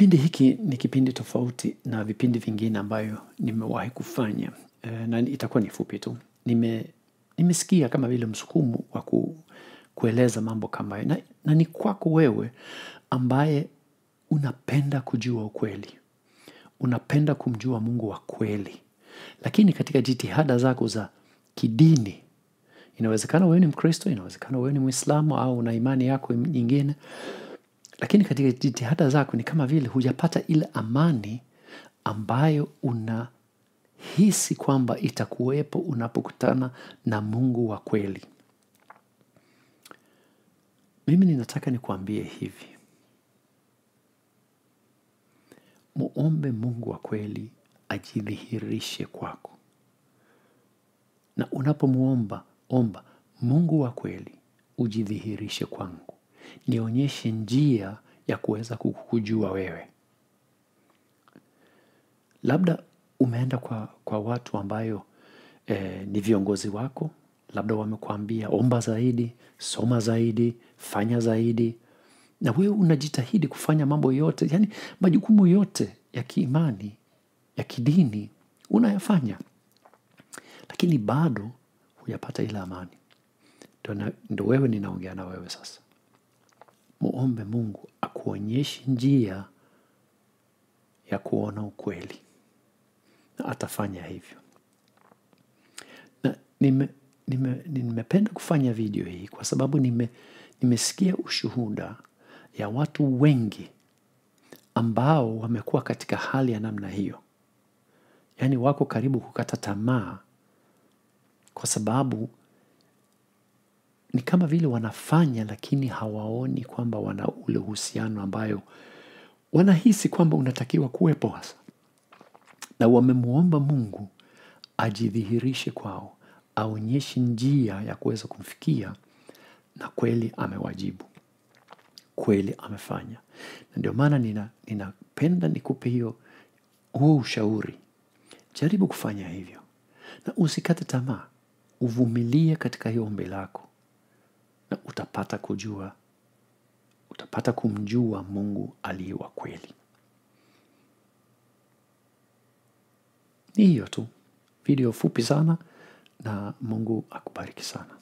Kipindi hiki ni kipindi tofauti na vipindi vingine ambayo nimewahi kufanya. E, na itakuwa ni fupi tu. Nime, nimesikia kama vile msukumu wa ku, kueleza mambo kama hayo. Na, na ni kwako wewe ambaye unapenda kujua ukweli, unapenda kumjua Mungu wa kweli, lakini katika jitihada zako za kidini inawezekana wewe ni Mkristo, inawezekana wewe ni Mwislamu au una imani yako nyingine, lakini katika jitihada zako ni kama vile hujapata ile amani ambayo unahisi kwamba itakuwepo unapokutana na Mungu wa kweli. Mimi ninataka nikuambie hivi. Muombe Mungu wa kweli ajidhihirishe kwako. Na unapomwomba omba Mungu wa kweli ujidhihirishe kwangu. Nionyeshe njia ya kuweza kukujua wewe. Labda umeenda kwa, kwa watu ambayo eh, ni viongozi wako, labda wamekuambia omba zaidi, soma zaidi, fanya zaidi, na wewe unajitahidi kufanya mambo yote, yani majukumu yote ya kiimani, ya kidini, unayafanya, lakini bado huyapata ile amani. Ndo wewe ninaongea na wewe sasa. Muombe Mungu akuonyeshe njia ya kuona ukweli na atafanya hivyo. Na nime, nime, nimependa kufanya video hii kwa sababu nime, nimesikia ushuhuda ya watu wengi ambao wamekuwa katika hali ya namna hiyo, yaani wako karibu kukata tamaa kwa sababu ni kama vile wanafanya lakini hawaoni kwamba wana ule uhusiano ambayo wanahisi kwamba unatakiwa kuwepo hasa, na wamemwomba Mungu ajidhihirishe kwao, aonyeshe njia ya kuweza kumfikia, na kweli amewajibu, kweli amefanya. Na ndio maana ninapenda nina, nikupe hiyo huo ushauri. Jaribu kufanya hivyo. Na usikate tamaa, uvumilie katika hiyo ombi lako, na utapata kujua, utapata kumjua Mungu aliye wa kweli. Ni hiyo tu, video fupi sana, na Mungu akubariki sana.